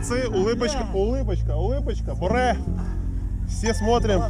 Молодцы, улыбочка, улыбочка, улыбочка, буре. Все смотрим.